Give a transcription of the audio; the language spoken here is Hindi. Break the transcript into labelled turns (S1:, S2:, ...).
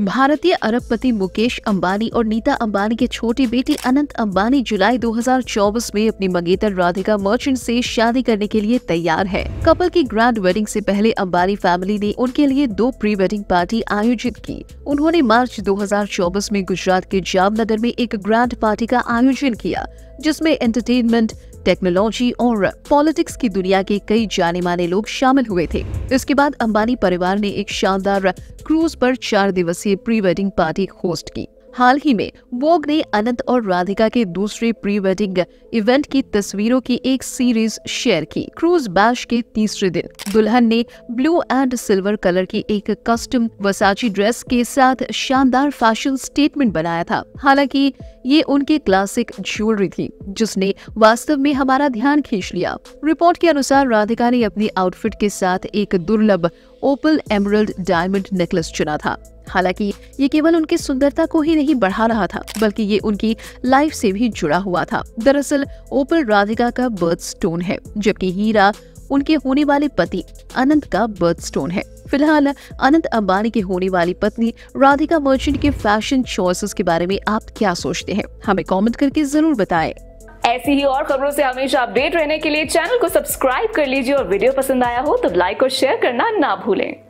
S1: भारतीय अरबपति मुकेश अंबानी और नीता अंबानी के छोटे बेटे अनंत अंबानी जुलाई 2024 में अपनी मंगेतर राधिका मर्चेंट से शादी करने के लिए तैयार है। कपल की ग्रैंड वेडिंग से पहले अंबानी फैमिली ने उनके लिए दो प्री वेडिंग पार्टी आयोजित की। उन्होंने मार्च 2024 में गुजरात के जामनगर में एक ग्रैंड पार्टी का आयोजन किया, जिसमें एंटरटेनमेंट टेक्नोलॉजी और पॉलिटिक्स की दुनिया के कई जाने माने लोग शामिल हुए थे। इसके बाद अंबानी परिवार ने एक शानदार क्रूज पर चार दिवसीय प्री वेडिंग पार्टी होस्ट की। हाल ही में वोग ने अनंत और राधिका के दूसरे प्री वेडिंग इवेंट की तस्वीरों की एक सीरीज़ शेयर की क्रूज बैश के तीसरे दिन। दुल्हन ने ब्लू एंड सिल्वर कलर की एक कस्टम वसाची ड्रेस के साथ शानदार फ़ैशन स्टेटमेंट बनाया था। हालाँकि, ये उनके क्लासिक ज्वेलरी थी, जिसने वास्तव में हमारा ध्यान खींच लिया। रिपोर्ट के अनुसार, राधिका ने अपनी आउटफिट के साथ एक दुर्लभ ओपल एमरल्ड डायमंड नेकलेस चुना था। हालाँकि ये केवल उनकी सुंदरता को ही नहीं बढ़ा रहा था, बल्कि ये उनकी लाइफ से भी जुड़ा हुआ था। दरअसल, ओपल राधिका का बर्थ स्टोन है, जबकि हीरा उनके होने वाले पति अनंत का बर्थ स्टोन है। फ़िलहाल, अनंत अंबानी की होने वाली पत्नी राधिका मर्चेंट के फ़ैशन चॉइसेस के बारे में आप क्या सोचते हैं? हमें कमेंट करके ज़रूर बताएँ।
S2: ऐसी ही और खबरों से हमेशा अपडेट रहने के लिए चैनल को सब्सक्राइब कर लीजिए और वीडियो पसंद आया हो तो लाइक और शेयर करना ना भूलें।